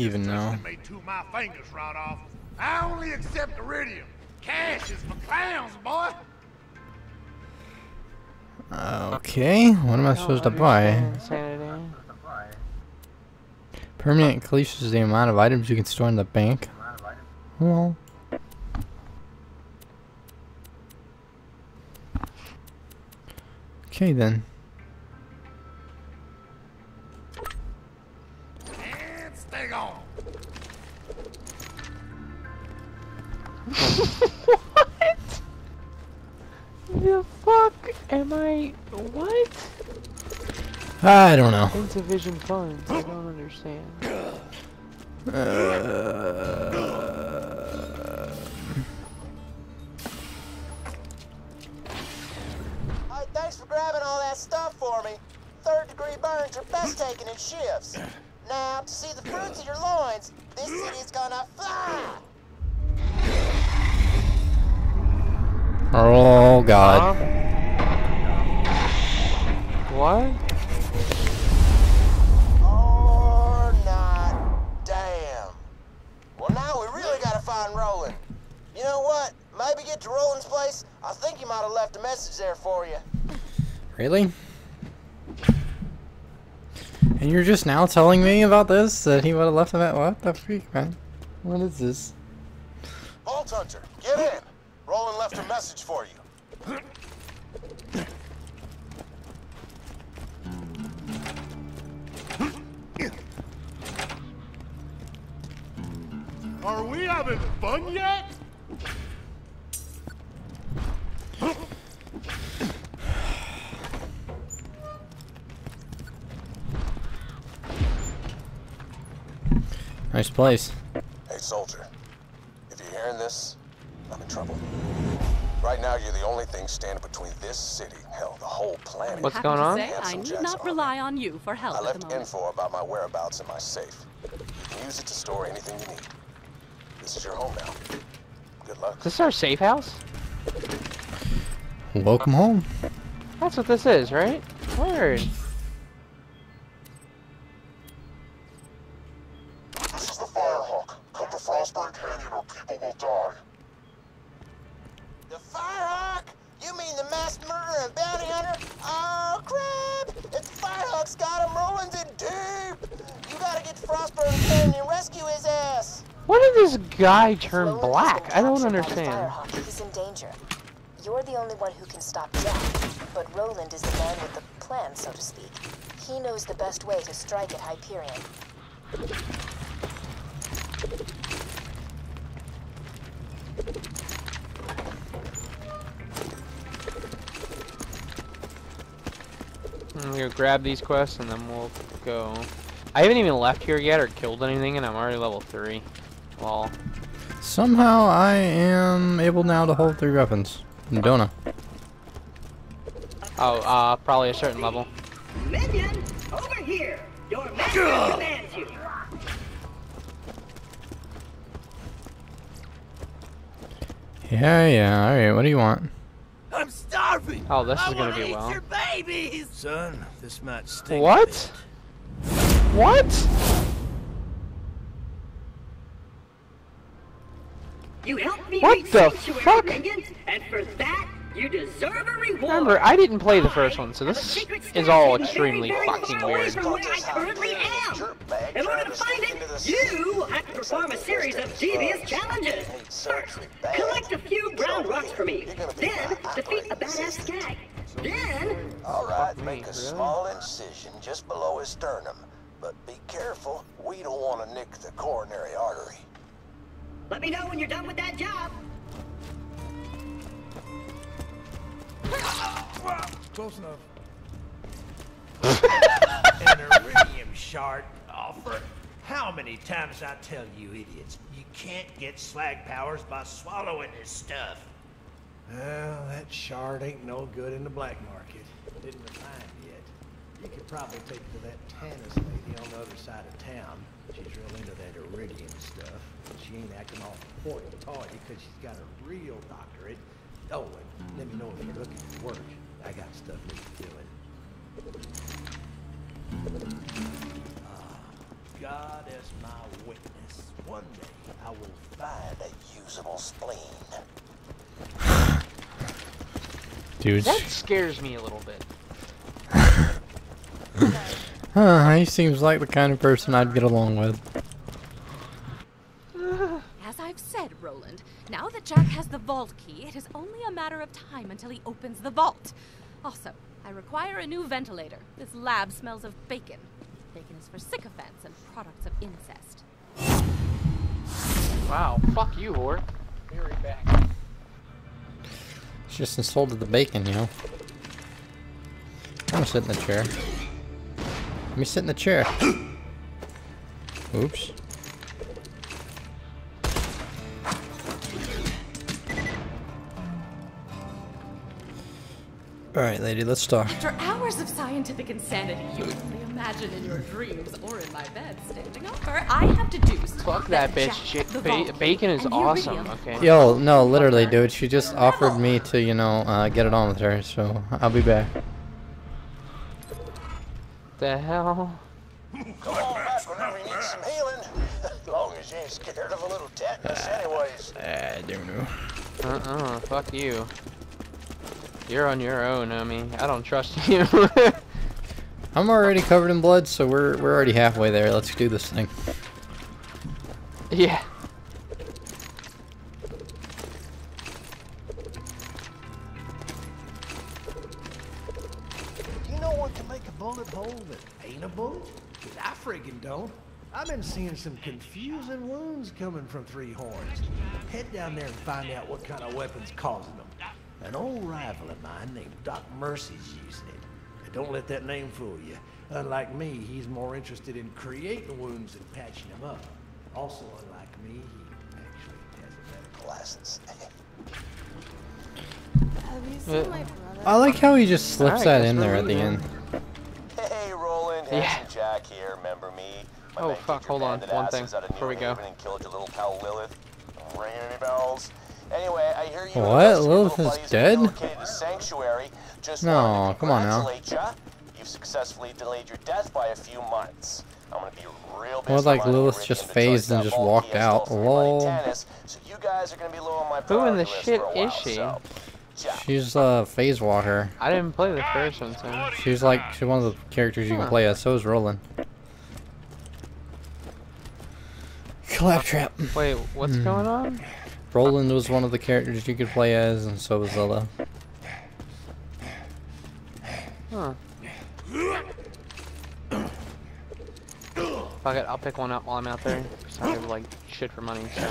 even. Made two of my fingers rot off. I only accept iridium. Cash is for clowns, boy. Okay, what am I supposed to buy? Permanent increases the amount of items you can store in the bank. Well. Okay then. The fuck am I? What? I don't know. Insufficient funds. I don't understand. Hey, thanks for grabbing all that stuff for me. Third degree burns are best taken in shifts. Now, to see the fruits of your loins, this city's gonna fly. Oh god. Huh? What? Or not. Damn. Well, now we really gotta find Roland. You know what? Maybe get to Roland's place. I think he might have left a message there for you. Really? And you're just now telling me about this? That he would have left him at what the freak, man? What is this? Vault Hunter, get in. Roland left a message for you. Are we having fun yet? Nice place. Hey, soldier. If you're hearing this, I'm in trouble. Right now, you're the only thing standing between this city, hell, the whole planet. What's going on? Say, I some need not rely on you for help I at the left moment. info about my whereabouts in my safe. You can use it to store anything you need. This is your home now. Good luck. Is this our safe house? Welcome home. That's what this is, right? Word. Guy turn black? I don't captured by the understand. He's in danger. You're the only one who can stop Jack, but Roland is the man with the plan, so to speak. He knows the best way to strike at Hyperion. I'm gonna grab these quests and then we'll go. I haven't even left here yet or killed anything, and I'm already level three. Lol. Somehow I am able now to hold three weapons. Don't Dona. Oh, uh, probably a certain level. Minion, over here! Your master commands you! Yeah, yeah, alright, what do you want? I'm starving. Oh, this I is gonna be eat well. your babies. Son, this might sting. What? What? You helped me What reach the sanctuary, fuck? minions, and for that, you deserve a reward. Remember, I didn't play the first one, so this is all extremely very, very fucking weird. From where I currently am. In order to find it, you have to perform a series of devious challenges. First, collect a few brown rocks for me. Then, defeat a badass skag. Then, Alright, make a small incision just below his sternum. But be careful, we don't want to nick the coronary artery. let me know when you're done with that job. Close enough. An iridium shard offer. How many times I tell you idiots, you can't get slag powers by swallowing this stuff. Well, that shard ain't no good in the black market. Didn't refine yet. You could probably take it to that Tannis lady on the other side of town. She's real into that iridium stuff. She ain't acting all hoity-toity because she's got a real doctorate. Oh, and let me know if you're looking for work. I got stuff needs doing. Ah, God as my witness, one day I will find a usable spleen. Dude. That scares me a little bit. Huh, he seems like the kind of person I'd get along with. Opens the vault. Also, I require a new ventilator. This lab smells of bacon. Bacon is for sycophants and products of incest. Wow, fuck you, whore. Be right back. She just insulted the bacon, you know. I'm gonna sit in the chair. Let me sit in the chair. Oops. Alright, lady, let's talk. After hours of scientific insanity you would only imagine in your dreams or in my bed standing over, I have deduced Fuck that bitch. Jack, the ba- bacon is awesome, okay? Yo, no, literally, dude. She just offered me to, you know, uh, get it on with her, so I'll be back. The hell? Come on back whenever you need some healing. As long as you ain't scared of a little tetanus anyways. I don't know. Uh-uh, fuck you. You're on your own, homie. I don't trust you. I'm already covered in blood, so we're we're already halfway there. Let's do this thing. yeah. You know what can make a bullet hole that ain't a bullet? 'Cause I friggin' don't. I've been seeing some confusing wounds coming from Three Horns. Head down there and find out what kind of weapon's causing them. An old rival of mine named Doc Mercy's using it. And don't let that name fool you. Unlike me, he's more interested in creating wounds than patching them up. Also, unlike me, he actually has a medical license. Have you seen seen my my I like how he just slips Alright, that in there at the end. Hey, Roland, Yeah. Jack here. Remember me? My Oh, fuck, hold on, bandit one asses thing out of before we New go. Haven And killed your little pal Lilith. Ringing any bells? Anyway, I hear you. What? the rest of your Lilith is dead? relocated. Just No, come on now. congratulate ya. You've successfully delayed your death by a few months. I'm gonna be real busy. Well, like Lilith just phased and just walked key out. from your buddy Lol. Tanis, so you guys are gonna be low on my Who in the shit for a is she? so, Jack. She's a phase walker. I didn't play the first one, so. She's like she's one of the characters you can play as. So is Roland. Claptrap. Wait, what's Hmm. going on? Roland was one of the characters you could play as, and so was Zilla. Huh. Fuck it, I'll pick one up while I'm out there. 'cause I have like shit for money, so.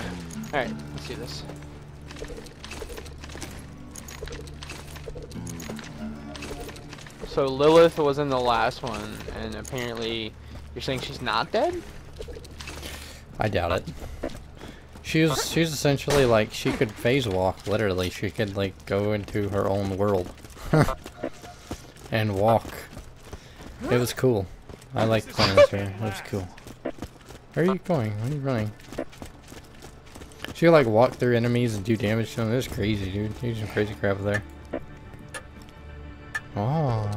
Alright, let's do this. So Lilith was in the last one, and apparently you're saying she's not dead? I doubt it. She's she's essentially like she could phase walk. Literally, she could like go into her own world and walk. It was cool. I like playing this game. It was cool. Where are you going? Where are you running? She could like walk through enemies and do damage to them. It was crazy, dude. She some crazy crap there. Oh,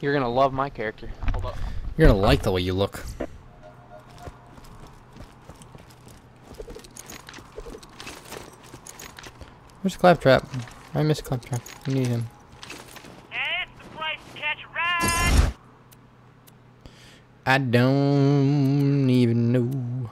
You're gonna love my character. Hold up. you're gonna like the way you look. Where's Claptrap? I miss Claptrap. We need him. I don't even know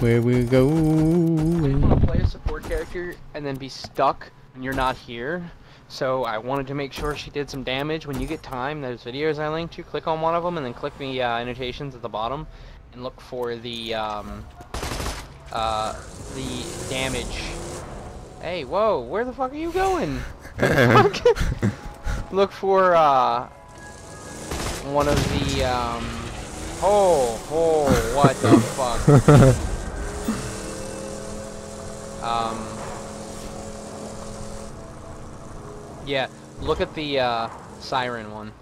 where we're I want to play a support character and then be stuck when you're not here. So I wanted to make sure she did some damage. When you get time, those videos I linked to, click on one of them and then click the uh, annotations at the bottom and look for the um, uh, the damage. Hey, whoa! Where the fuck are you going? look for uh, one of the um, oh oh what the fuck. Um, yeah, look at the uh, siren one.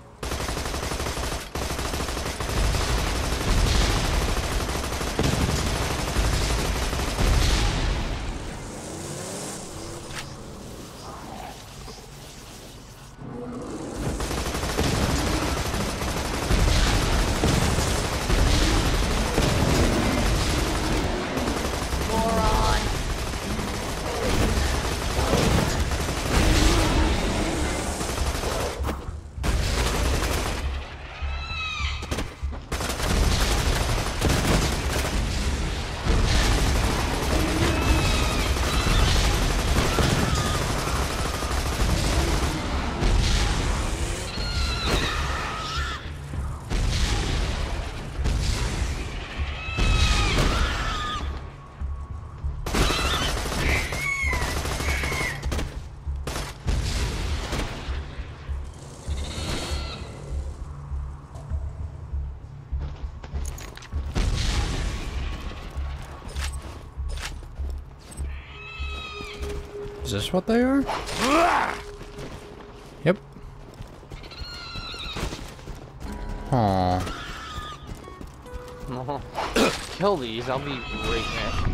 Is this what they are? Yep. Aw. Kill these, I'll be right back.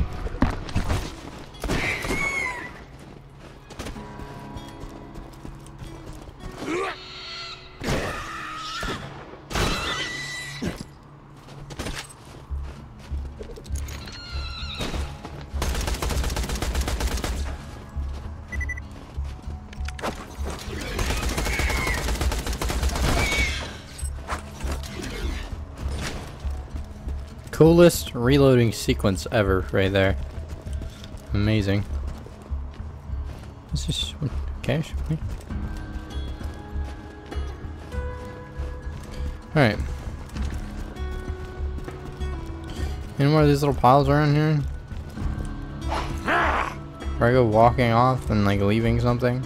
Coolest reloading sequence ever, right there. Amazing. This is this cash? Alright. Any more of these little piles around here? Where I go walking off and like leaving something?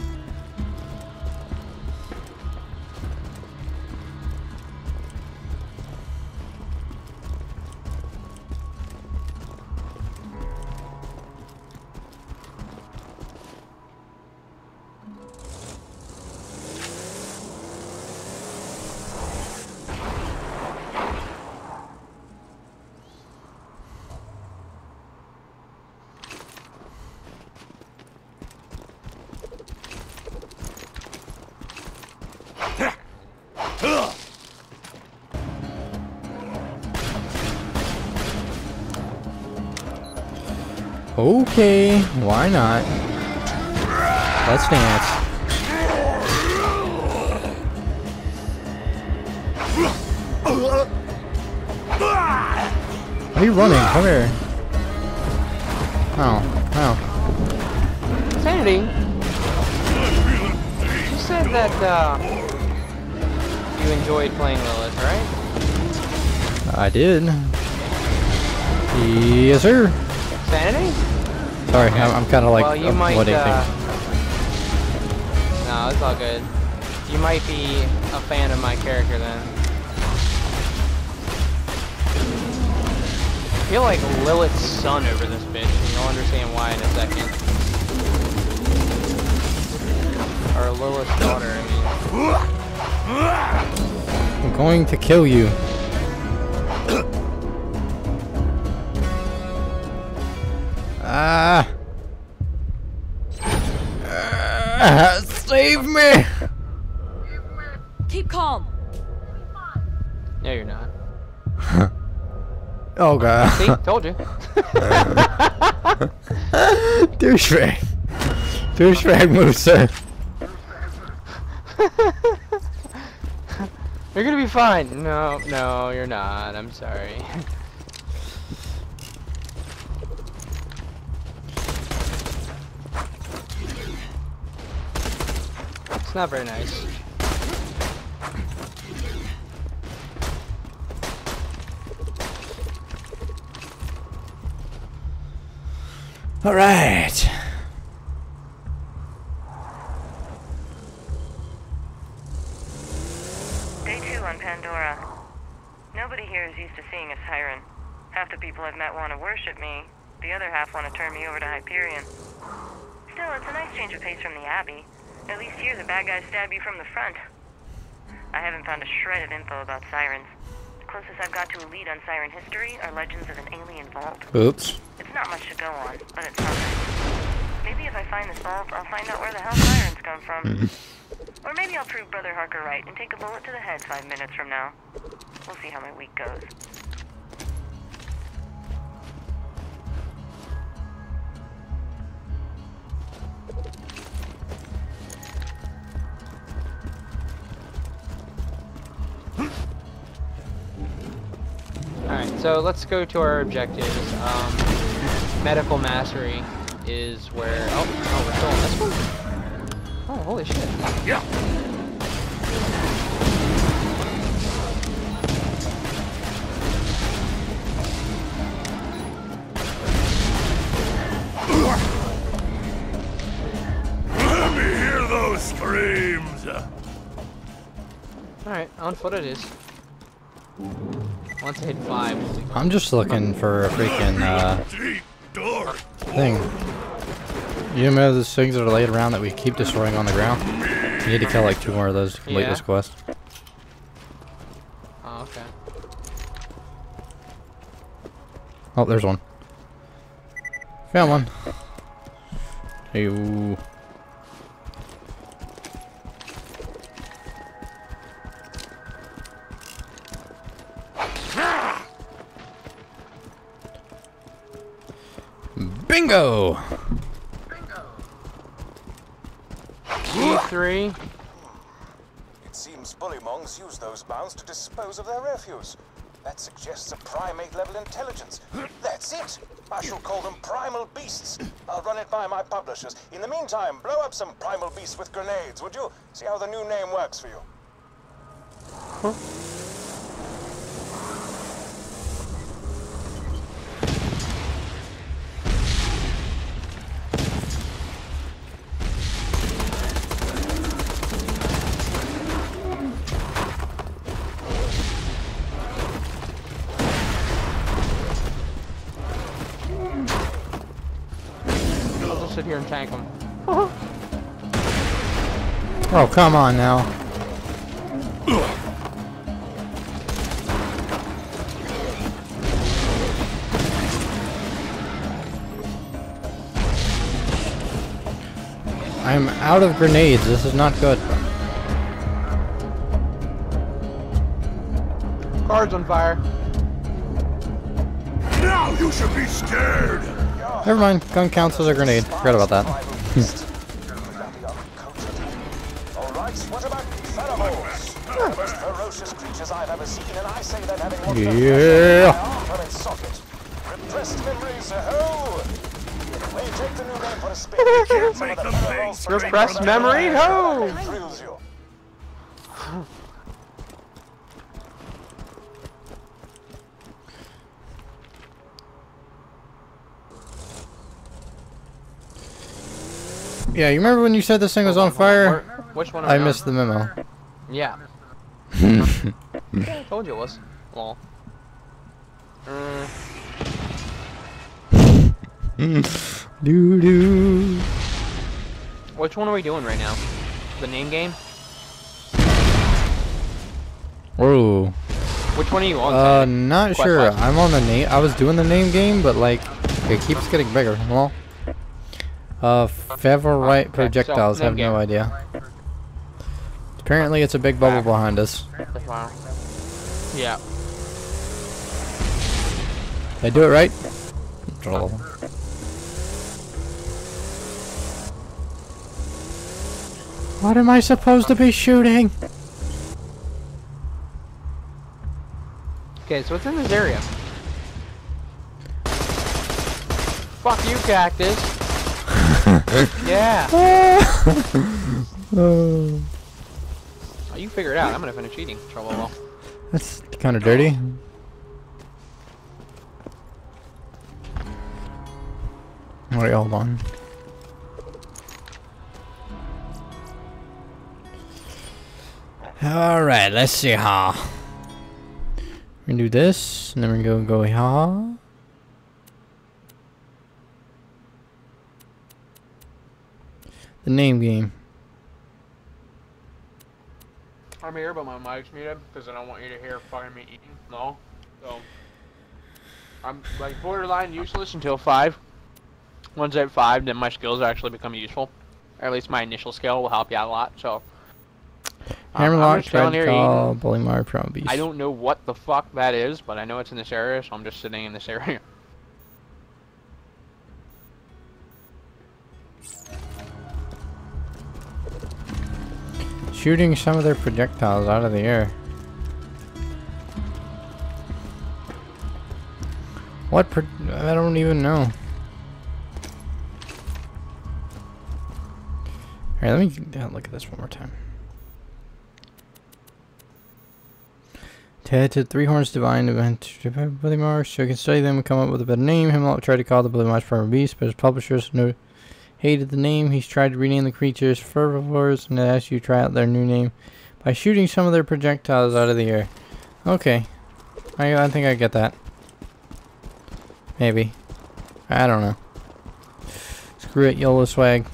Not? Let's dance. Why are you running? Come here. Oh, oh. Sanity! You said that, uh, you enjoyed playing Lilith, right? I did. Yes, sir. Sorry, I'm, I'm kind of like well, you might, uh, things. No, it's all good. You might be a fan of my character then. I feel like Lilith's son over this bitch, and you'll understand why in a second. Or Lilith's daughter, I mean. I'm going to kill you. Save me! Keep calm. No, you're not. Oh god. See? Told you. Douchebag. Douchebag move, sir. You're gonna be fine. No, no, you're not. I'm sorry. Not very nice. All right. Day two on Pandora. Nobody here is used to seeing a siren. Half the people I've met want to worship me. The other half want to turn me over to Hyperion. Still, it's a nice change of pace from the Abbey. At least here the bad guys stab you from the front. I haven't found a shred of info about sirens. The closest I've got to a lead on siren history are legends of an alien vault. Oops. It's not much to go on, but it's something. Maybe if I find this vault, I'll find out where the hell sirens come from. or maybe I'll prove Brother Harker right and take a bullet to the head five minutes from now. We'll see how my week goes. So let's go to our objectives. Um, medical mastery is where. Oh, oh, we're still on this one? Oh, holy shit. Yeah. Let me hear those screams. Alright, on foot it is. Once I hit five, we'll I'm just looking for a freaking uh thing. You know those things that are laid around that we keep destroying on the ground? You need to kill like two more of those to complete Yeah. this quest. Oh, okay. Oh, there's one. Found one. Hey, ooh. Bingo! E3. It seems bullymongs use those mounds to dispose of their refuse. That suggests a primate level intelligence. That's it. I shall call them primal beasts. I'll run it by my publishers. In the meantime, blow up some primal beasts with grenades, would you? See how the new name works for you. I'll Oh, come on now. I'm out of grenades. This is not good. Car's on fire. Now you should be scared! Never mind. Gun counts as a grenade. Forgot about that. Repressed England memory, ho! Yeah, you remember when you said this thing was on fire? Which one? I missed the memo. Yeah. Told you it was. Lol. Uh, Doo doo. which one are we doing right now? The name game? Whoa. Which one are you on? Uh, Sandy? not sure. I'm on the name. I was doing the name game, but like, it keeps getting bigger. Well, uh, favorite Okay, projectiles. so, have name no idea. Apparently, it's a big bubble behind us. Wow. Yeah. Did I do it right? Troll. What am I supposed to be shooting? Okay, so what's in this area? Fuck you, cactus. yeah. Oh, Oh, you figure it out. I'm gonna finish eating. Trouble. that's kind of dirty. Oh. Wait, hold on. Alright, let's see how. We're gonna do this, and then we're gonna go here. The name game. I'm here, but my mic's muted because I don't want you to hear fucking me eating. No. So. I'm like borderline useless until five. Once at five, then my skills actually become useful. Or at least my initial skill will help you out a lot. So. um, Hammerlock, Dread Call, eating. Bullymong, Pro Beast. I don't know what the fuck that is, but I know it's in this area, so I'm just sitting in this area. Shooting some of their projectiles out of the air. What pro- I don't even know. Alright, let me look at this one more time. Ted to Three Horns Divide event Bullymongs, so you can study them and come up with a better name. Hammerlock tried to call the Bullymongs Primal Beast, but his publishers no hated the name. He's tried to rename the creatures Ferovores and asked you to try out their new name by shooting some of their projectiles out of the air. Okay. I, I think I get that. Maybe. I don't know. Screw it, YOLO swag.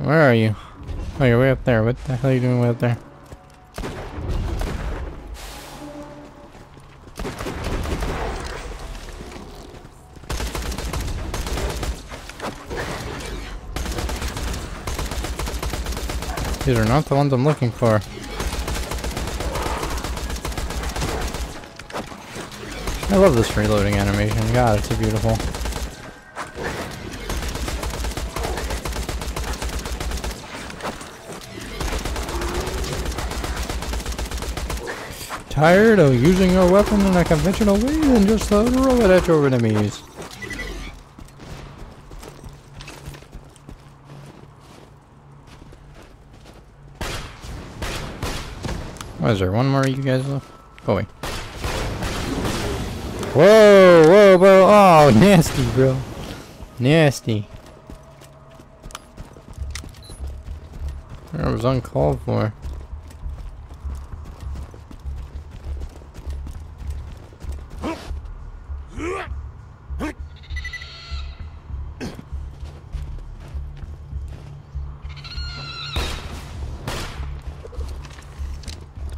Where are you? Oh, you're way up there. What the hell are you doing way up there? These are not the ones I'm looking for. I love this reloading animation. God, it's so beautiful. Tired of using your weapon in a conventional way? Then just throw it at your enemies. What is there? One more you guys left? Oh away. Whoa, whoa, bro. Oh, nasty, bro. Nasty. That was uncalled for.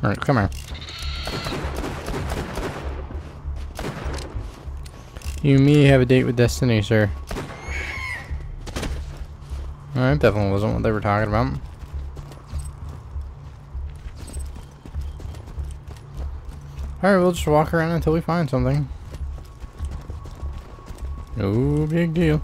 Alright, come here. You me have a date with Destiny, sir. Alright, definitely wasn't what they were talking about. Alright, we'll just walk around until we find something. No big deal.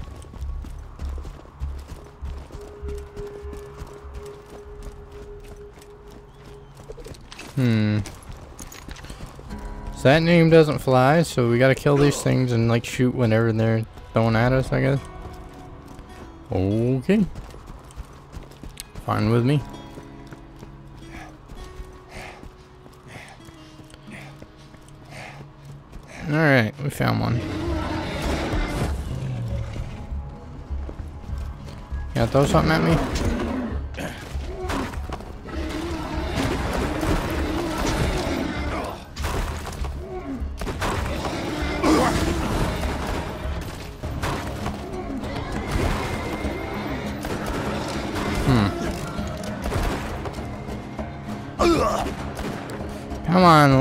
That name doesn't fly, so we gotta kill these things and like shoot whenever they're throwing at us, I guess. Okay. Fine with me. Alright, we found one. You to throw something at me?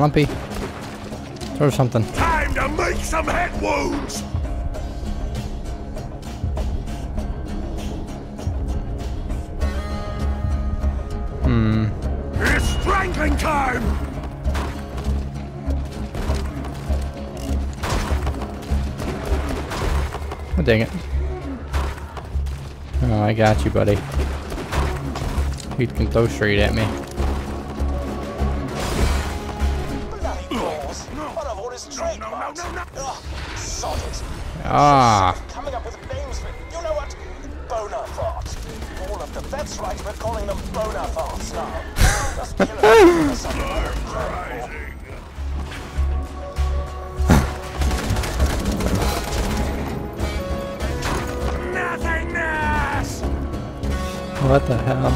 Lumpy. Throw something. Time to make some head wounds! Hmm. It's strangling time! Oh, dang it. Oh, I got you, buddy. You can throw straight at me. Ah. Coming up with names for You know what? Bonerfart. All of the vets right, we're calling them Bonerfarts now. Just kill them for something. Nothingness! What the hell?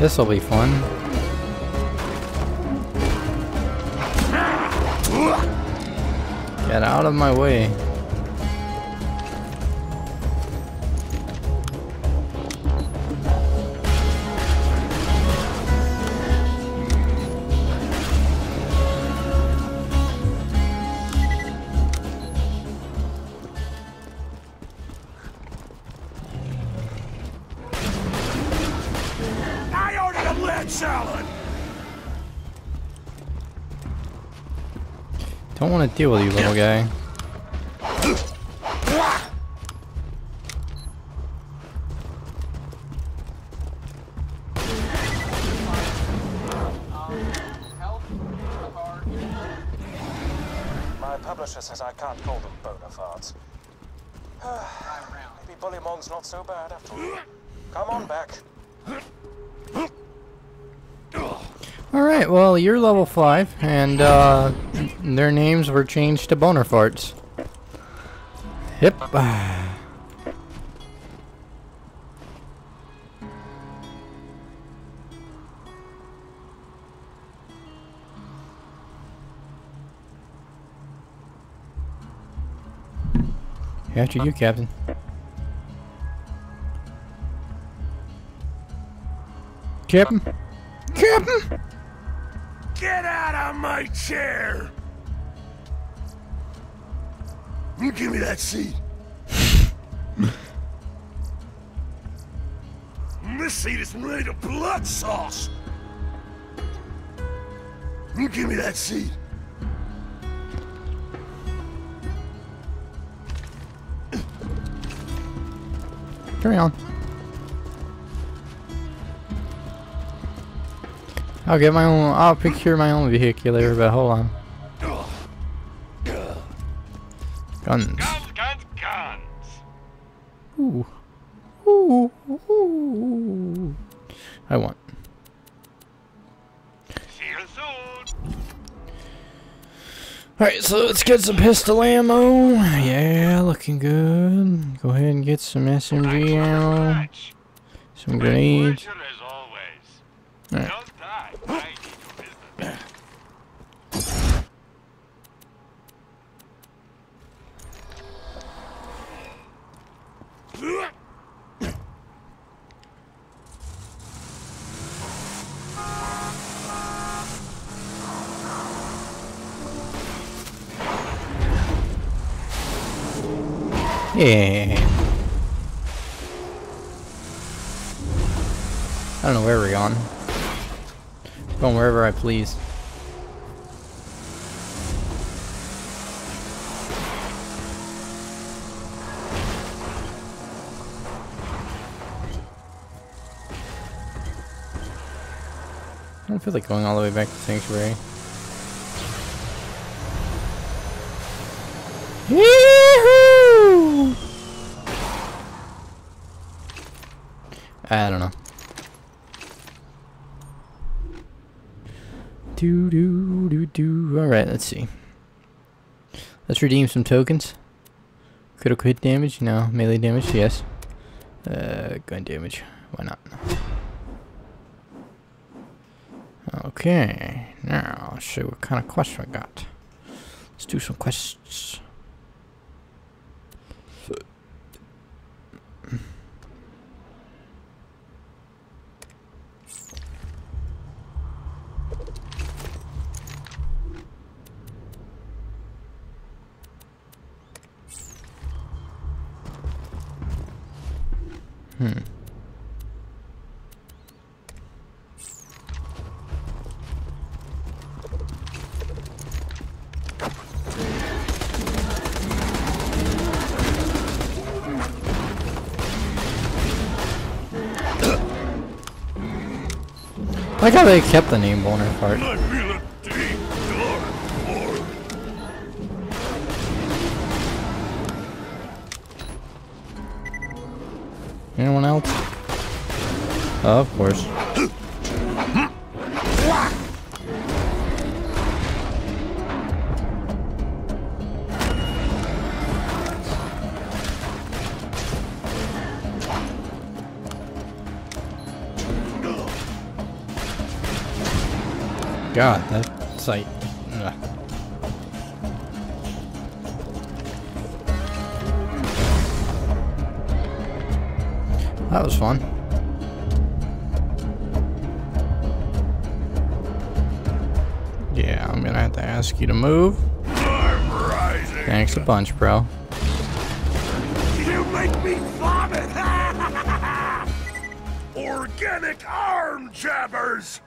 This'll be fun. Get out of my way. Don't deal with you, little guy. My publisher says I can't call them Bonerfarts. Maybe Bullymong's not so bad after all. Come on back. Alright, well, you're level 5, and uh, were changed to boner farts. Yep. After you, Captain. Captain? Captain? Get out of my chair! Give me that seat. this seat is made of blood sauce. You give me that seat. Carry on. I'll get my own, I'll procure my own vehicular, but hold on. Guns. Guns, guns, guns. Ooh. Ooh. Ooh. I want. See you soon. Alright, so let's get some pistol ammo. Yeah, looking good. Go ahead and get some SMG ammo. Some grenades. Pleasure as always. Alright. I don't know where we're going. Going wherever I please. I don't feel like going all the way back to Sanctuary. I don't know. Do do do do. All right, let's see. Let's redeem some tokens. Critical hit damage, no. Melee damage, yes. Uh, gun damage, why not? Okay, now let's see what kind of quest I got. Let's do some quests. How they kept the name dark void. Anyone else? Oh, of course. God, that sight. Ugh. That was fun. Yeah, I'm gonna have to ask you to move. Thanks a bunch, bro. You make me vomit. Organic arm jabbers.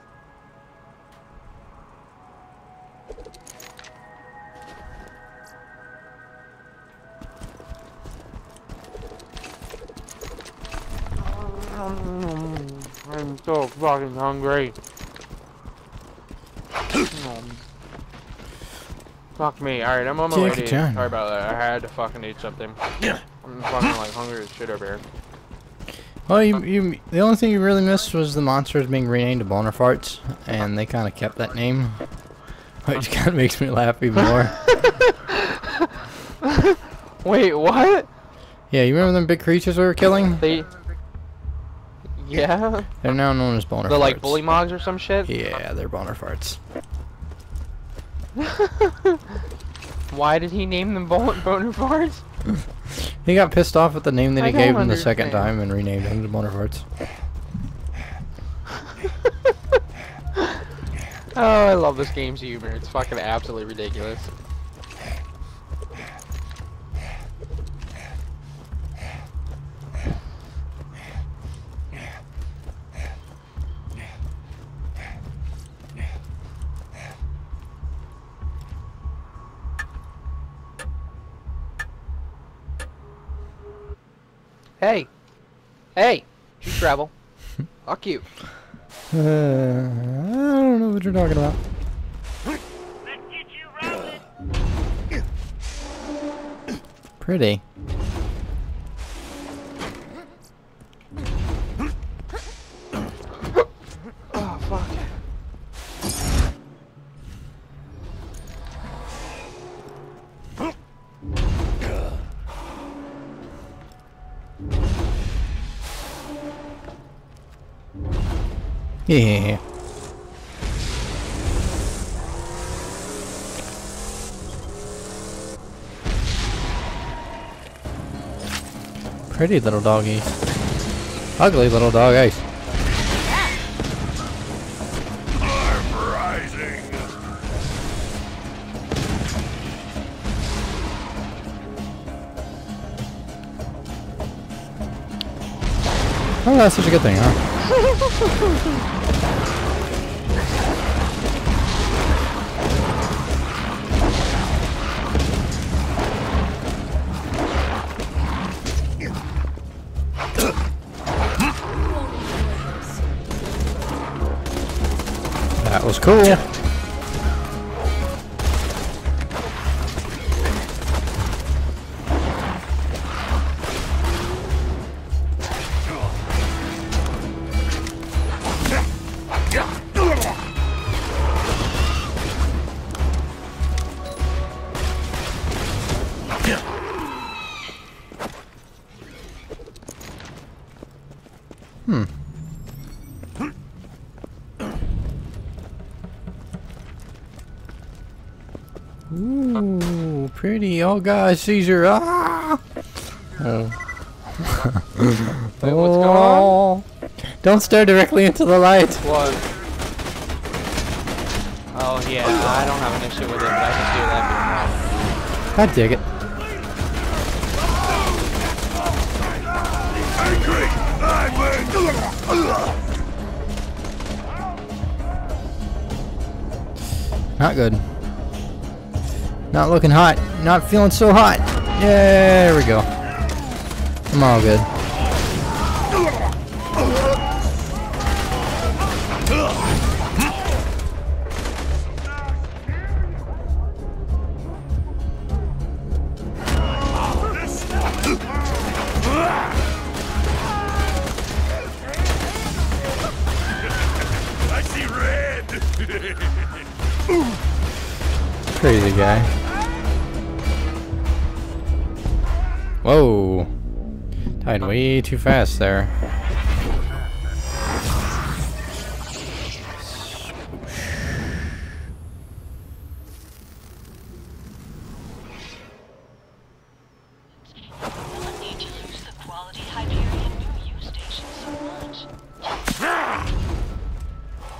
Fucking hungry. Um, Fuck me. Alright, I'm on my way to eat. Sorry about that. I had to fucking eat something. I'm fucking like hungry as shit over here. Well, you, you, the only thing you really missed was the monsters being renamed to Bonerfarts, and they kind of kept that name, which kind of makes me laugh even more. Wait, what? yeah, you remember them big creatures we were killing? They. Yeah? They're now known as boner The farts. like bully mogs or some shit? Yeah, they're Bonerfarts. Why did he name them bon- Bonerfarts? He got pissed off at the name that I he gave him the second time and renamed him to Bonerfarts. Oh, I love this game's humor. It's fucking absolutely ridiculous. Hey! Hey! You travel. Fuck you. Uh, I don't know what you're talking about. Pretty. Yeah. Pretty little doggies. Ugly little. I'm rising. Eh? Oh, that's such a good thing, huh? That was cool. Pretty. Oh god, Caesar. Ah! Oh. Wait, what's going on? Oh. Don't stare directly into the light. What? Oh yeah, I don't have an issue with it, but I can do that I dig it. Angry. I'm Not good. Not looking hot. Not feeling so hot. Yeah, there we go. I'm all good. Too fast there.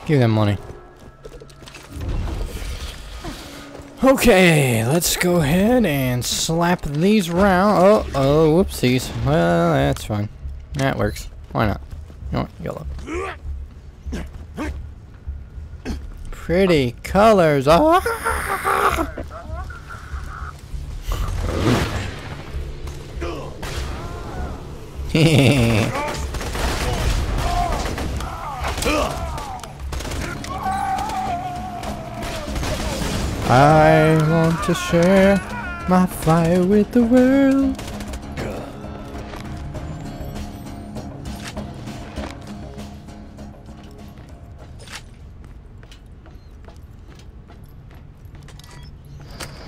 Give them money. Okay, let's go ahead and slap these round. Oh, oh, whoopsies. Well, that's fine. That works. Why not? You what? Yellow. Pretty colors. Ah! I want to share my fire with the world.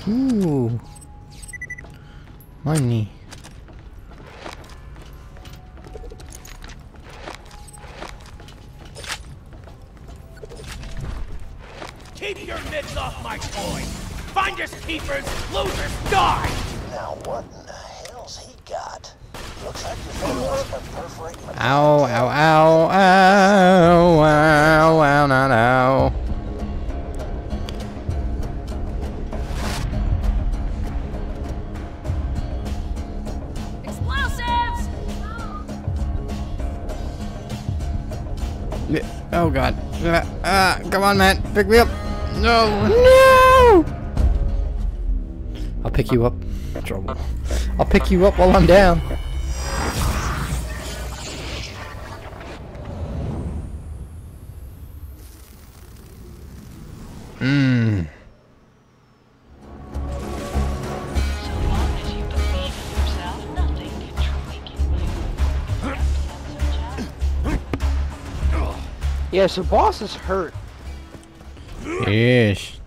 Ooh. Money. Keep your mitts off my toy! Finders keepers, on, man. Pick me up. No. No! I'll pick you up. Trouble. I'll pick you up while I'm down. Mmm. So long as you believe in yourself, nothing can truly kill you. Captain Jack. Yeah, so boss is hurt. Yes.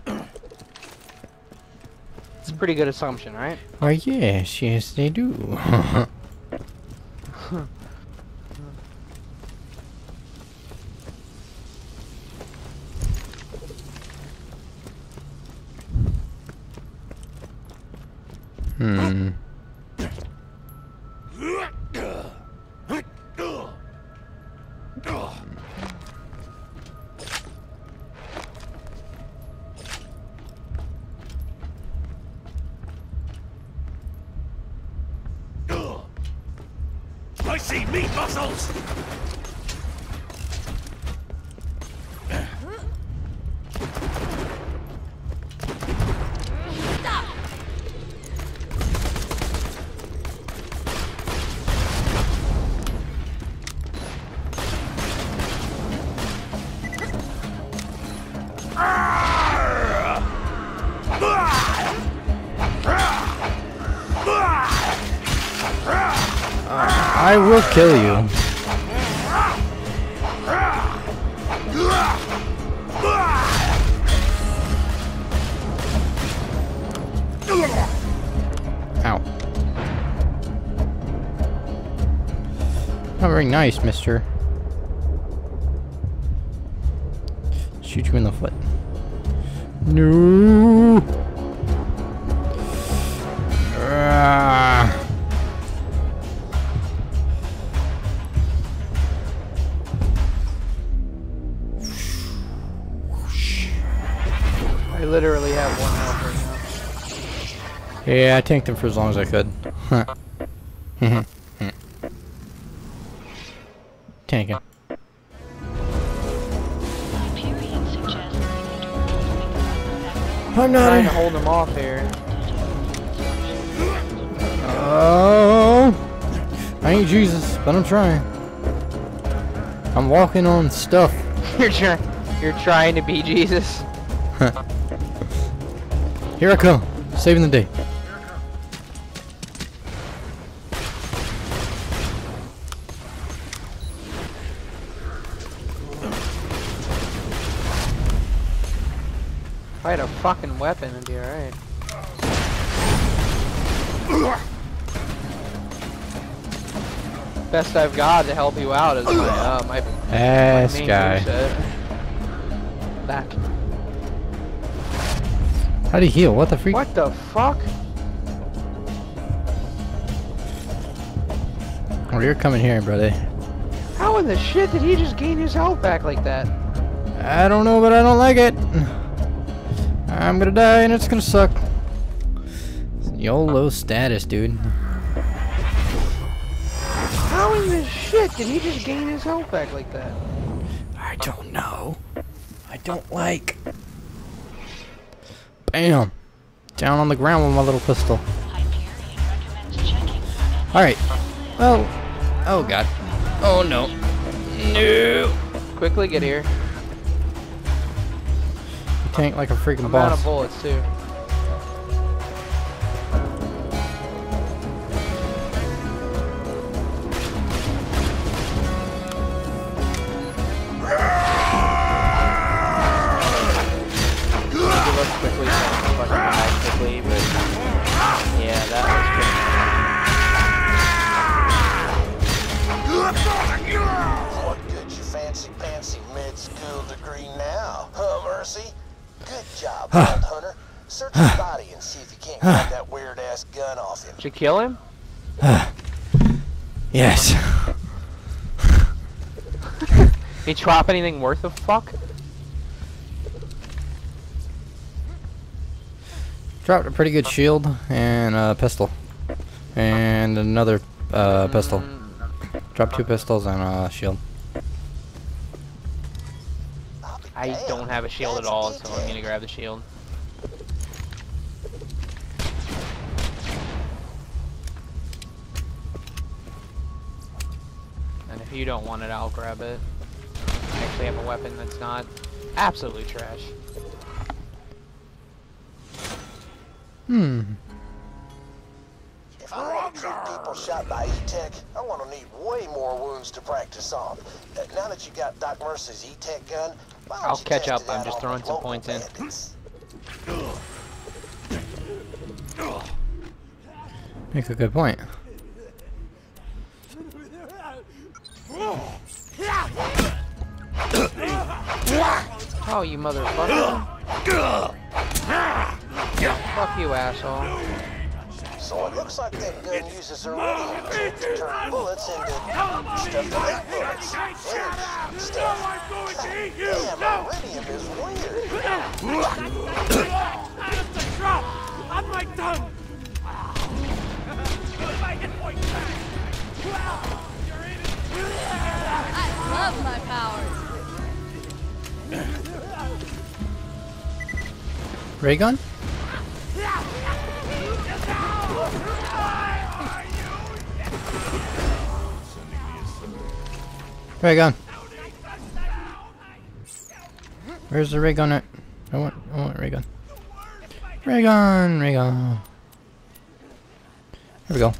It's a pretty good assumption, right? Oh yes, yes they do. Uh, I will kill you. Ow. Not very nice, mister. Shoot you in the foot. No. Ah. I literally have one health right now. Yeah, I tanked him for as long as I could. off here. Oh, I ain't Jesus, but I'm trying. I'm walking on stuff. You're trying. You're trying to be Jesus. Here I come, saving the day. Weapon, it'd be alright. Best I've got to help you out is my uh, my, my Ass main guy. Back. How'd he heal? What the freak? What the fuck? Oh, you're coming here, brother. How in the shit did he just gain his health back like that? I don't know, but I don't like it. I'm gonna die and it's gonna suck. YOLO status, dude. How in the shit did he just gain his health back like that? I don't know. I don't like. Bam! Down on the ground with my little pistol. Hyperion recommends checking for Alright. Well. Oh god. Oh no. No! Quickly get here. You tank like a freaking I'm out boss. of bullets too. Give up quickly so I can fucking die quickly, but yeah, What good your fancy pantsy med school degree now, huh, Mercy? Good job, Wild Hunter. Search his body and see if you can't grab that weird ass gun off him. was. Did you kill him? Yes. He drop anything worth a fuck? Dropped a pretty good shield and a pistol. And another uh, pistol. Dropped two pistols and a shield. I don't have a shield at all, so I'm gonna grab the shield. And if you don't want it, I'll grab it. I actually have a weapon that's not absolutely trash. Hmm. If I want to treat people shot by E-Tech, I want to need way more wounds to practice on. Uh, now that you got Doc Mercy's E-Tech gun, why don't I'll catch up, I'm just throwing some points in. Make a good point. Oh, you motherfucker. Fuck you, asshole. So it looks like that gun uses iridium to, to turn bullets into stuff that ain't bullets. Energy stuff. Damn, iridium is weird. On my tongue! I love my powers. Ray gun? Ray gun. Where's the ray gun at? I want, I want ray gun. Ray gun, ray gun. Here we go.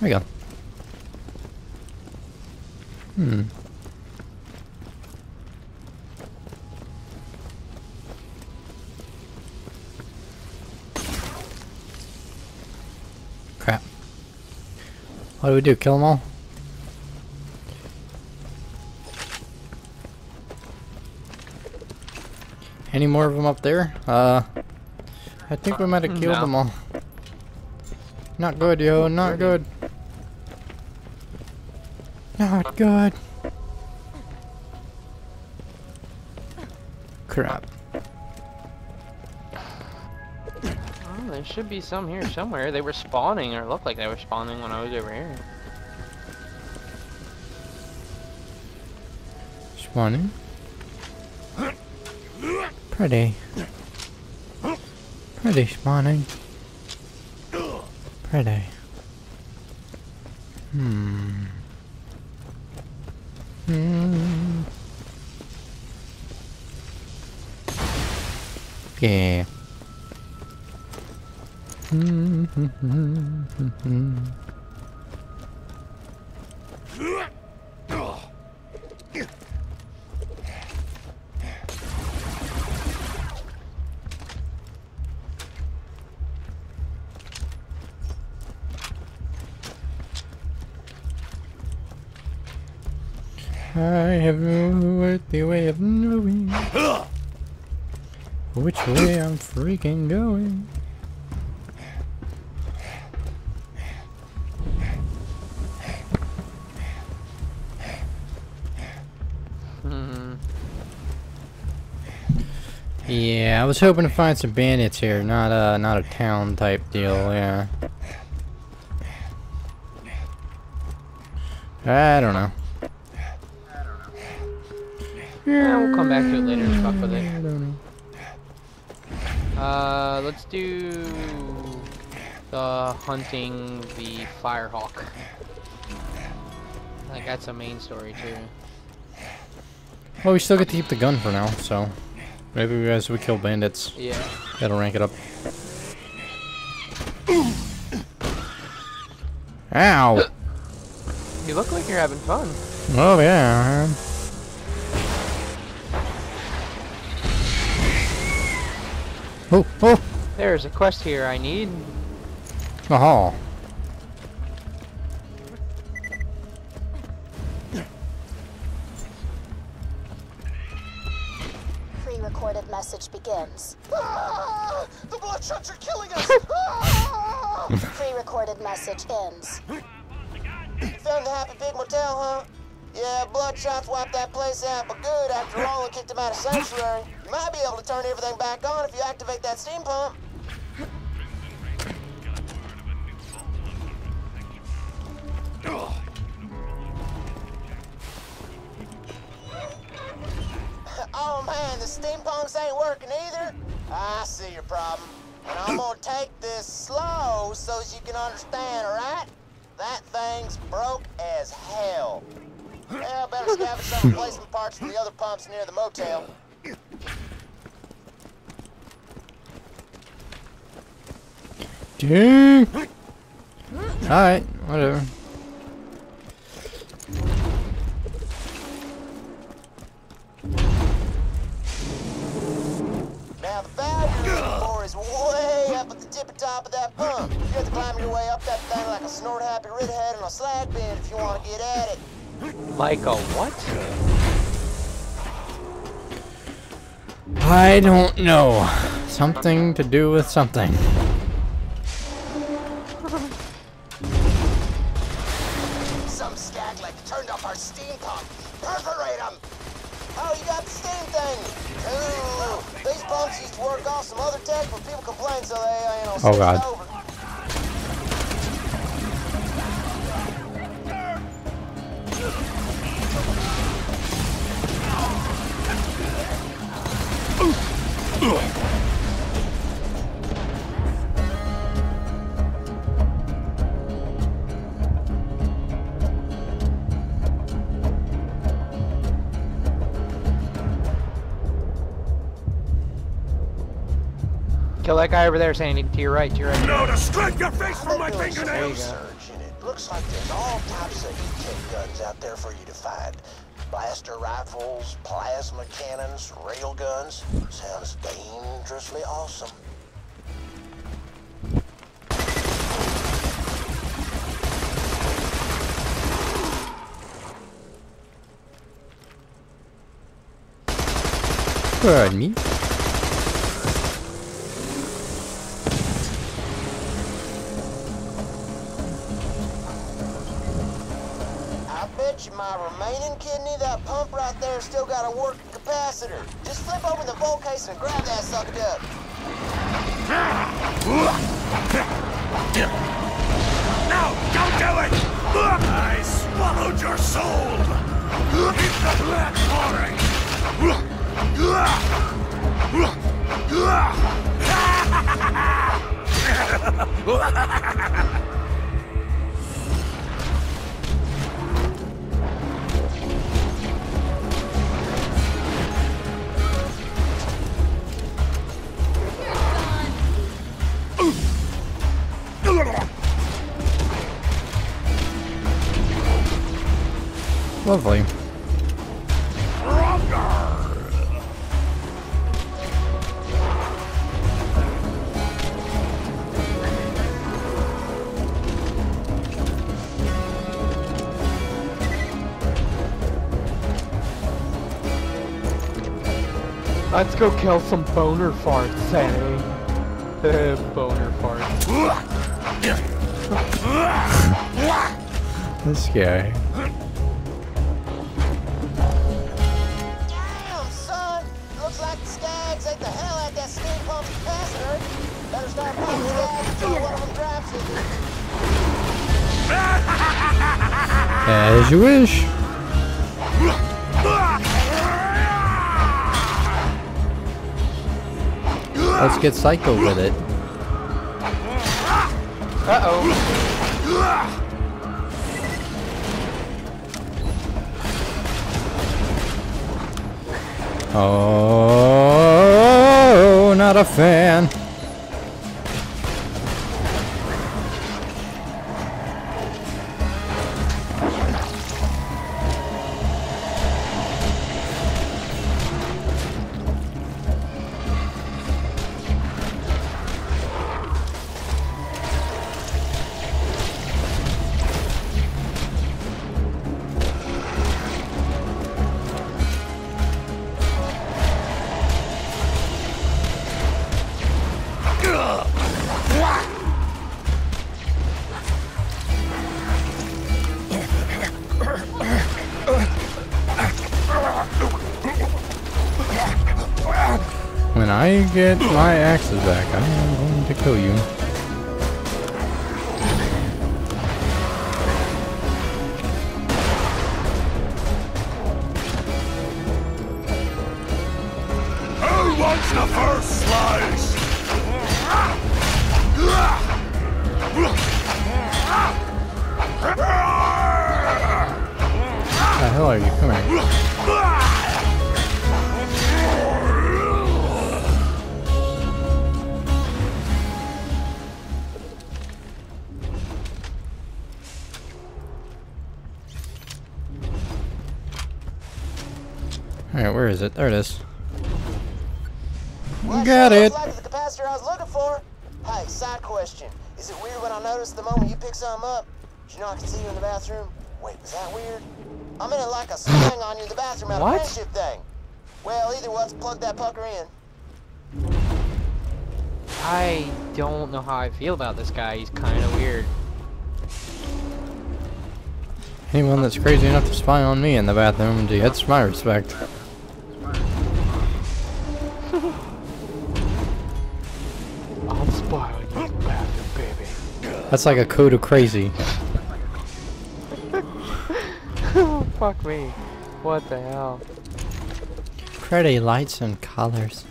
There we go. Hmm. What do we do? Kill them all? Any more of them up there? Uh, I think we might have killed No. them all. Not good, yo. Not good. Not good. Crap. Should be some here somewhere. They were spawning, or looked like they were spawning when I was over here. Spawning. Pretty. Pretty spawning. Pretty. Hmm. Hmm. Yeah. Yeah, I was hoping to find some bandits here, not a not a town type deal. Yeah. I don't know. Yeah, we'll come back to it later and fuck with I it. don't know. Uh, let's do the hunting the firehawk. Like that's a main story too. Well, we still get to keep the gun for now, so maybe we guys we kill bandits. Yeah. That'll rank it up. Ow! You look like you're having fun. Oh yeah. Oh, oh, There's a quest here I need. oh. Free Pre-recorded message begins. Ah, the bloodshots are killing us! Ah! Pre-recorded message ends. You found the Happy Pig Motel, huh? Yeah, bloodshots wiped that place out for good after all Roland kicked him out of Sanctuary. You might be able to turn everything back on if you activate that steam pump. Oh man, the steam pumps ain't working either. I see your problem. And I'm gonna take this slow so you can understand, alright? That thing's broke as hell. Well, better scavenge some replacement parts from the other pumps near the motel. Dang. Alright, whatever. Now the valve you're looking is way up at the tippy top of that pump. You have to climb your way up that thing like a snort happy redhead on a slag bin if you want to get at it. Like a what? I don't know. Something to do with something. Some skag like turned off our steam pump. Perforate them. Oh, you got the steam thing. Ooh, these pumps used to work off some other tech, but people complain, so they, you know, Oh, God. That guy over there, Sandy. To your right, to your right. No, to strike your face from my They're doing fingernails! it looks like there's all types of E-Tech guns out there for you to find. Blaster rifles, plasma cannons, rail guns. Sounds dangerously awesome. Pardon me. And grab that sucker duck. No, don't do it! I swallowed your soul! Keep the blood pouring! Lovely. Let's go kill some Bonerfarts, eh? Sandy. Bonerfarts. this scary. As you wish. Let's get psycho with it. Uh oh. Oh, not a fan. Get my axes Is it weird when I notice the moment you pick something up? Did you know I can see you in the bathroom? Wait, was that weird? I'm in it like a spying on you in the bathroom at a What? friendship thing. Well, either let's plug that pucker in. I don't know how I feel about this guy. He's kind of weird. Anyone that's crazy enough to spy on me in the bathroom gets my respect. That's like a code of crazy. Fuck me. What the hell? Pretty lights and colors.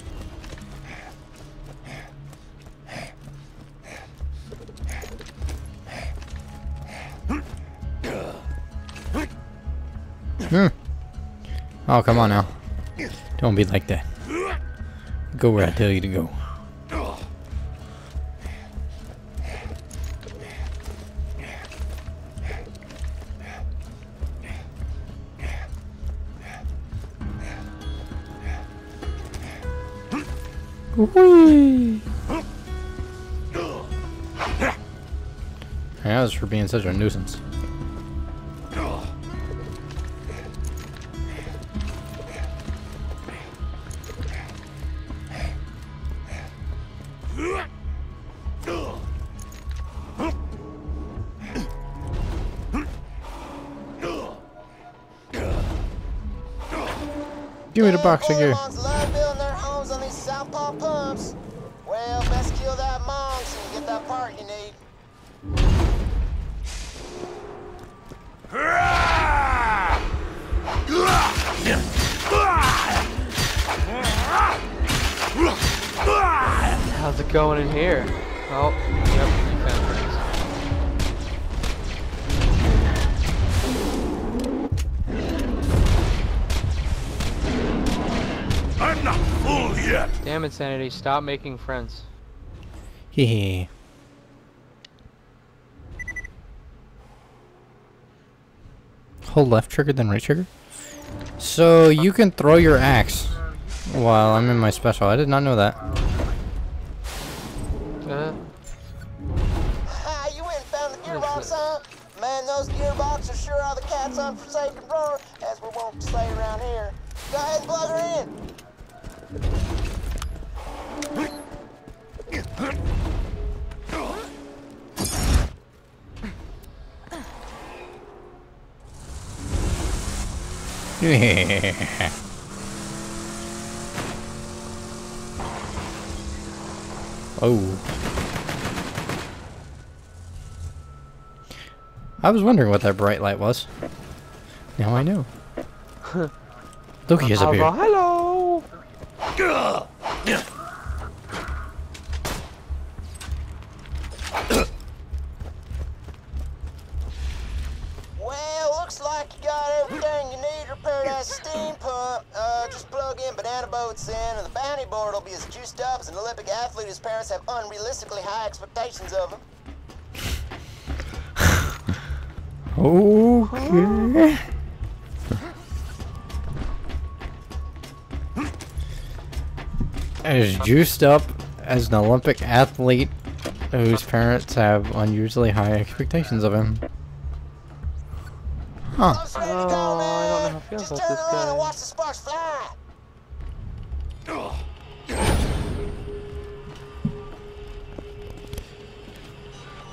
Hmm. Oh, come on now. Don't be like that. Go where I tell you to go. Whee! That's for being such a nuisance. Give me the box of yet. Sanity, stop making friends. Hehe. Hold left trigger, then right trigger. So you can throw your axe while I'm in my special. I did not know that. Uh, Ha, you went and found the gearbox, huh? Man, those gearboxes sure are the cat's unforsaken roar, as we won't say around here. Go ahead and plug her in. oh. I was wondering what that bright light was. Now I know. Loki has appeared. hello! Be as juiced up as an Olympic athlete whose parents have unrealistically high expectations of him. Okay. As juiced up as an Olympic athlete whose parents have unusually high expectations of him. Huh. Almost ready to Oh, I don't know how I feel Just about this guy.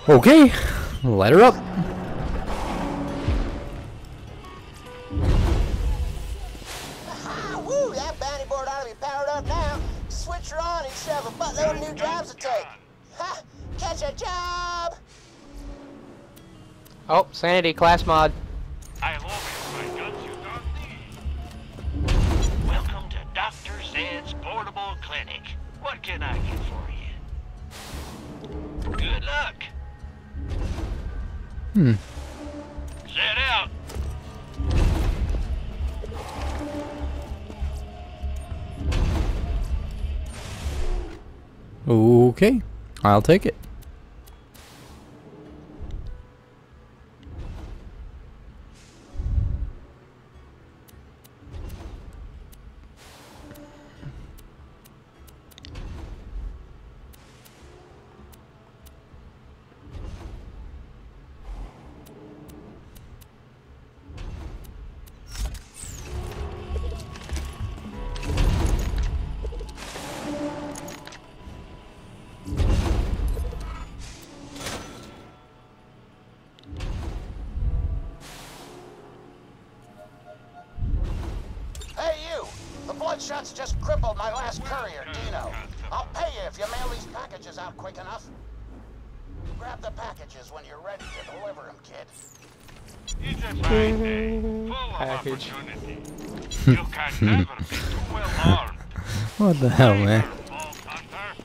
Okay, light her up. Ah, woo, that bounty board ought to be powered up now. Switch her on, he should have a buttload of new jobs to take. Ha! Catch a job! Oh, sanity class mod. Hmm. Zed out. Okay. I'll take it. Bloodshot's just crippled my last courier, Dino. I'll pay you if you mail these packages out quick enough. Grab the packages when you're ready to deliver them, kid. It's a fine day, full of Package. opportunity. You can never be too well armed. What the hell, man? Vault Hunter.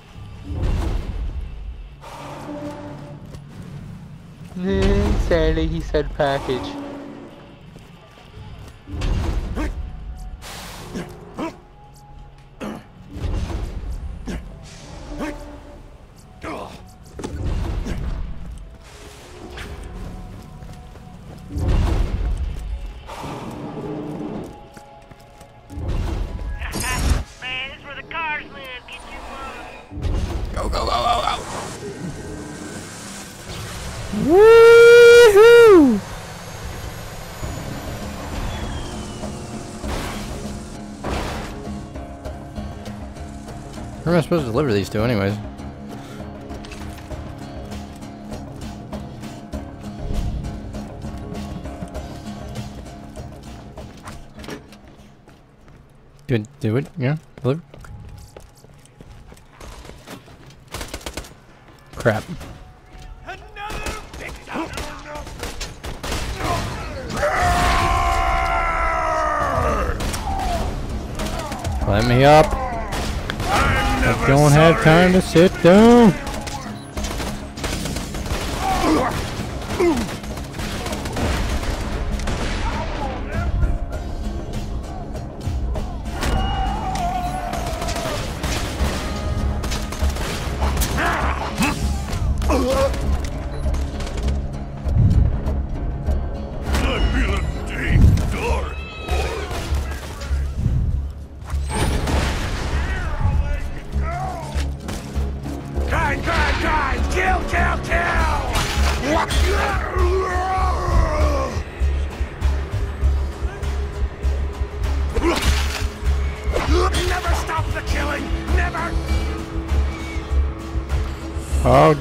Eh, Sanity, he said package. Supposed to deliver these to, anyways? Do it, do it, yeah, deliver. Crap. Let me up. I don't have time to sit down.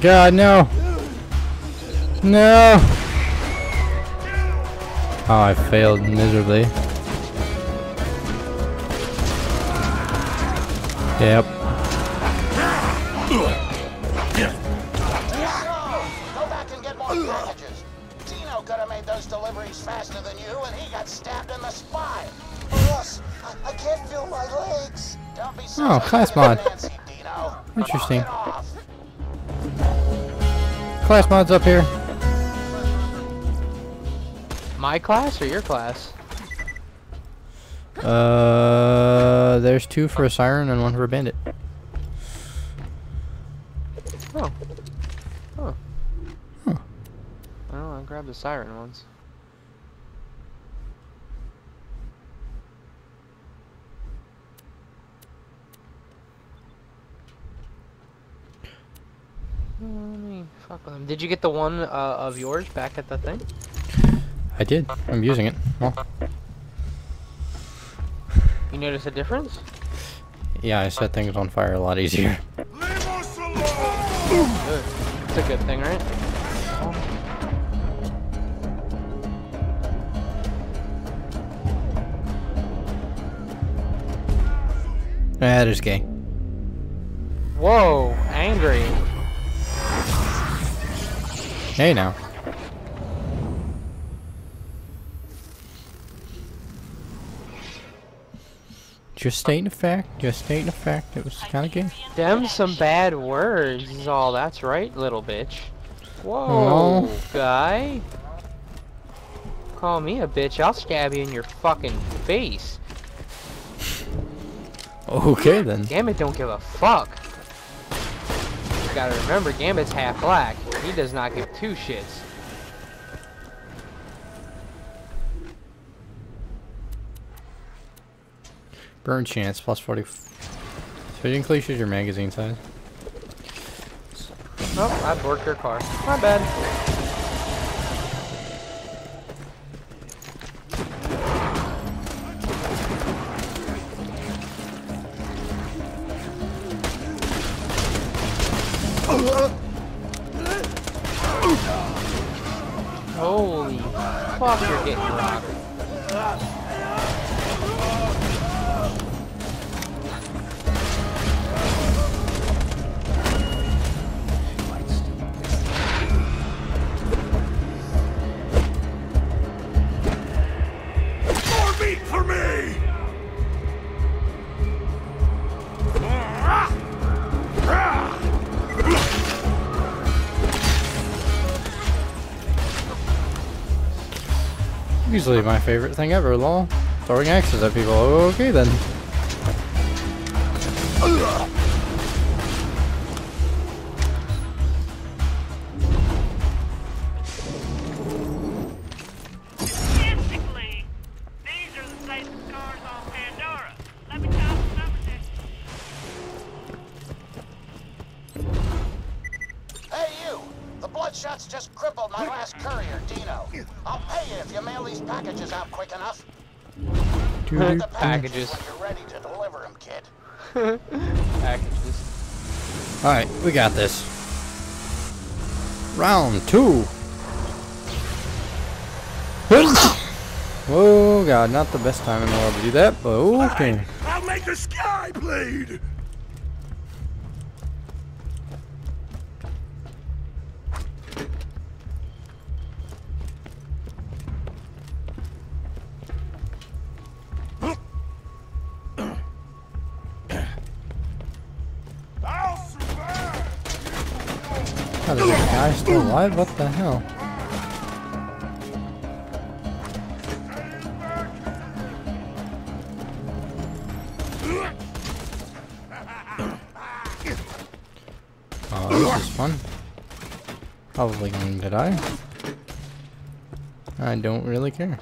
God, no. No. Oh, I failed miserably. Yep. Go back and get more packages. Dino could have made those deliveries faster than you, and he got stabbed in the spine. Boss, I, I can't feel my legs. Don't be such Oh, class mod. Class mods up here. My class or your class? Uh, there's two for a siren and one for a bandit. Oh. Huh. Well, I grabbed the siren ones. Let me fuck with them. Did you get the one uh, of yours back at the thing? I did. I'm using it. Well, You notice a difference? yeah, I set things on fire a lot easier. Leave us alone! Good. It's a good thing, right? That is gay. Whoa, angry. Hey now. Just stating a fact. Just stating a fact. It was kind of gay. Them some bad words is all. That's right, little bitch. Whoa, No. guy. Call me a bitch, I'll stab you in your fucking face. Okay then. Gambit don't give a fuck. You gotta remember, Gambit's half black. He does not give two shits. Burn chance plus 40. So it increases your magazine size. Oh, I borked your car. My bad. Usually my favorite thing ever, lol. Throwing axes at people. Okay then. Got this. Round two. Oh god, not the best time in the world to do that, but okay. I'll make the sky bleed! This guy still alive? What the hell? Oh, this is fun. Probably going to die. I don't really care.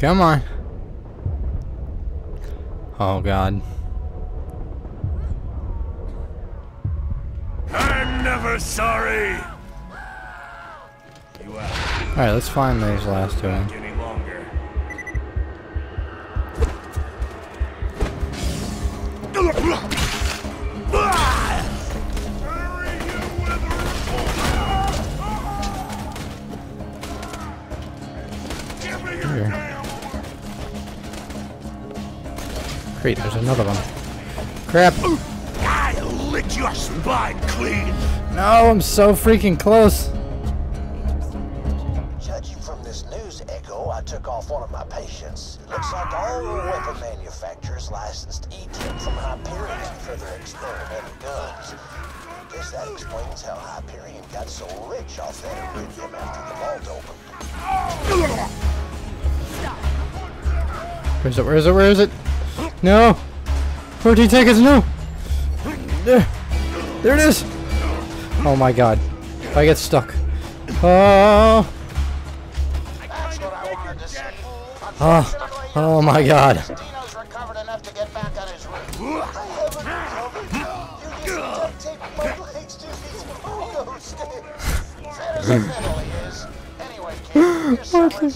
Come on. Oh god. I'm never sorry! Alright, let's find these last two. Great, there's another one. Crap. I licked your spine clean. No, I'm so freaking close. Judging from this news echo, I took off one of my patients. Looks like all the weapon manufacturers licensed E-Tech from Hyperion for their experimental guns. Guess that explains how Hyperion got so rich off that iridium after the vault opened. Where is it? Where is it? Where is it? No! 14 seconds, no! There! There it is! Oh my god. I get stuck. Oh! That's what I wanted to see. Oh, oh my god.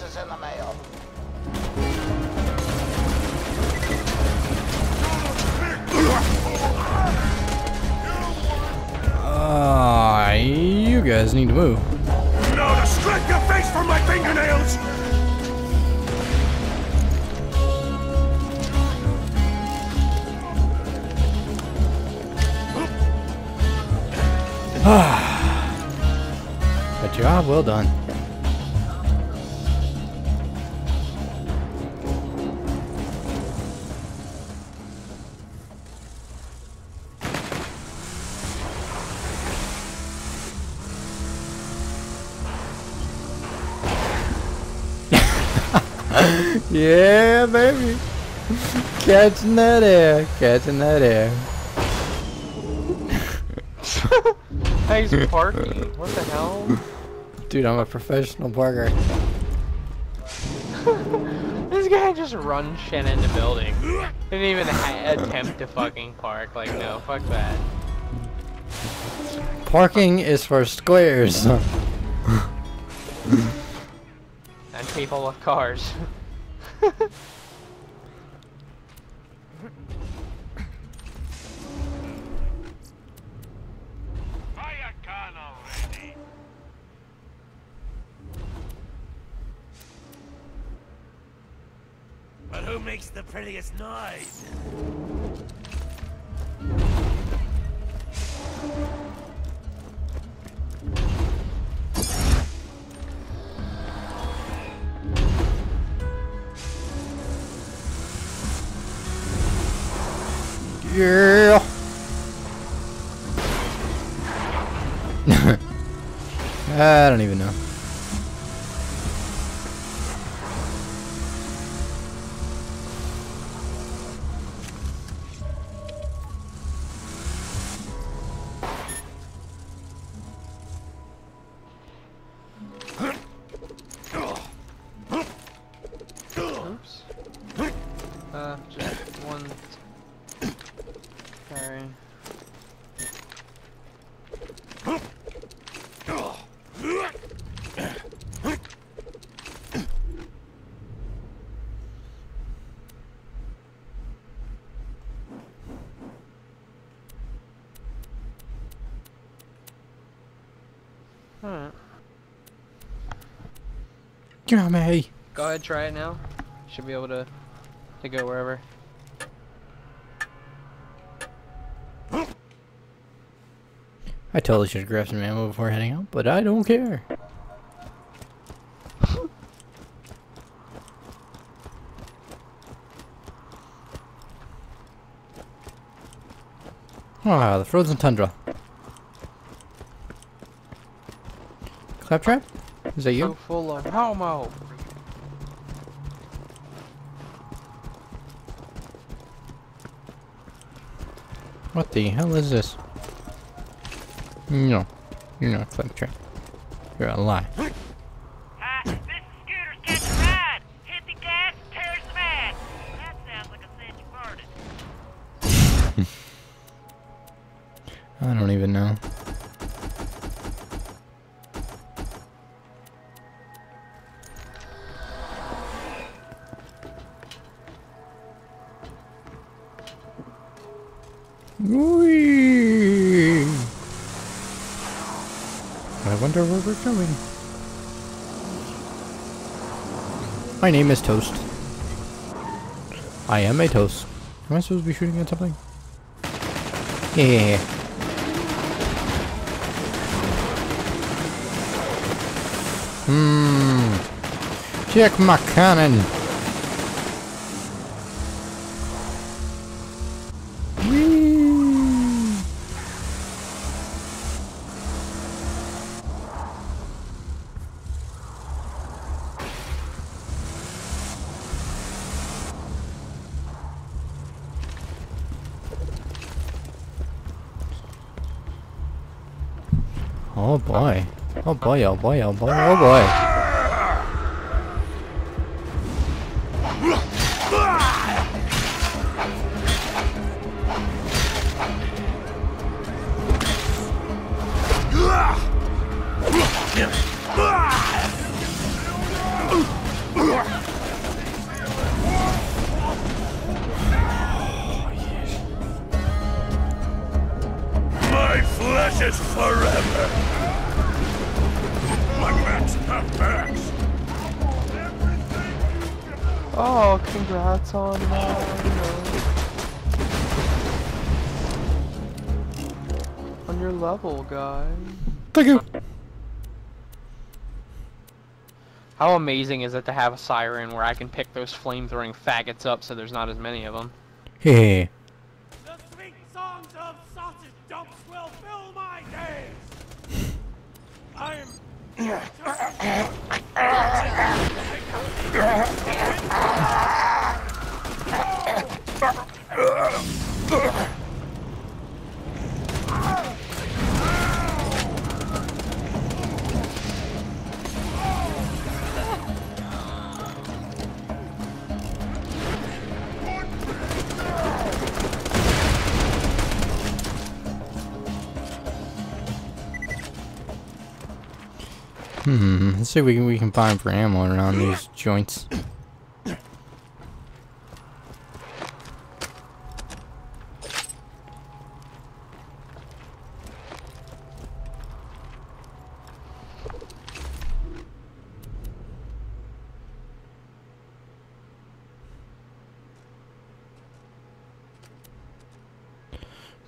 Ah, need to move. No, my fingernails! A job well done. Catching that air, catching that air. He's parking. What the hell? Dude, I'm a professional parker. This guy just runs shit into the building. Didn't even ha- attempt to fucking park. Like, no, fuck that. Parking is for squares. And people with cars. The prettiest noise? yeah. I don't even know. Alright. Get on me. Go ahead, try it now. Should be able to to go wherever. I totally should grab some ammo before heading out, but I don't care. Ah, the frozen tundra. Claptrap? Is that you? So full of homo. What the hell is this? No, you're not Claptrap. You're a lie. Name is Toast. I am a toast. Am I supposed to be shooting at something? Yeah. Hmm. Check my cannon. Oh boy, oh boy, oh boy, level, guy. Thank you. How amazing is it to have a siren where I can pick those flame-throwing faggots up so there's not as many of them? Hey. The sweet songs of sausage dumps will fill my days. I am. Hmm. Let's see if we can we can find for ammo around these joints.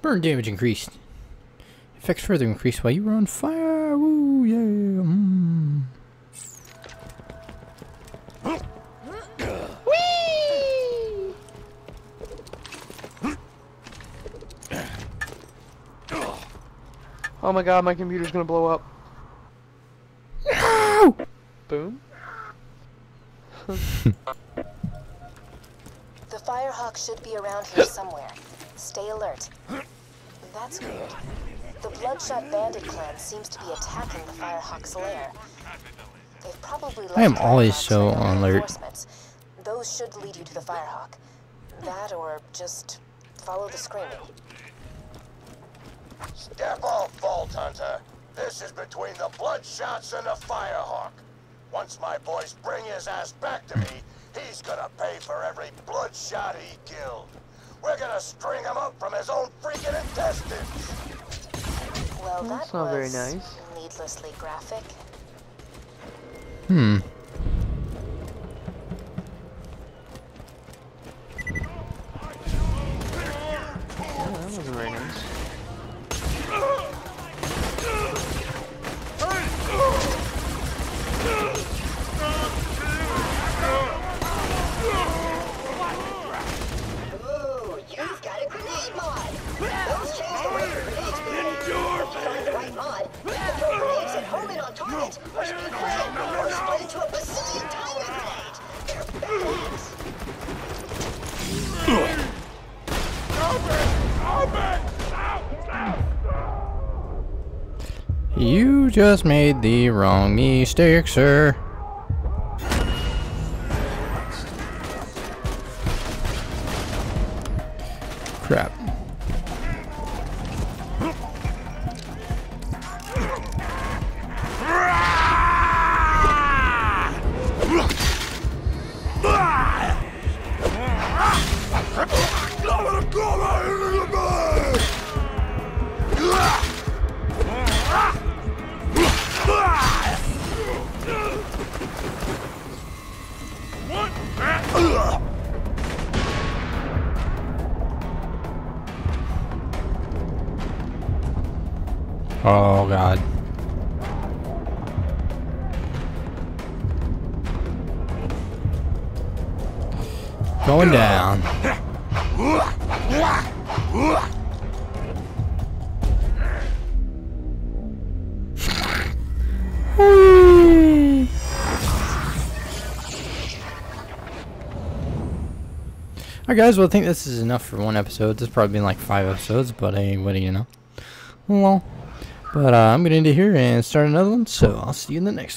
Burn damage increased. Effects further increased while you were on fire. Woo, yeah. Oh my god, my computer's gonna blow up. Boom. The Firehawk should be around here somewhere. Stay alert. That's weird. The Bloodshot Bandit clan seems to be attacking the Firehawk's lair. They've probably I am always Firehawks so on alert. Those should lead you to the Firehawk. That or just follow the screaming. Step off, Vault Hunter. This is between the Bloodshots and the Firehawk. Once my boys bring his ass back to me, he's gonna pay for every Bloodshot he killed. We're gonna string him up from his own freaking intestines. Well, That's that not very was nice. needlessly graphic. Hmm. Just made the wrong mistake, sir. Alright guys, well I think this is enough for one episode. This probably been like five episodes, but hey, what do you know? Well, but uh, I'm going to end it here and start another one, so I'll see you in the next.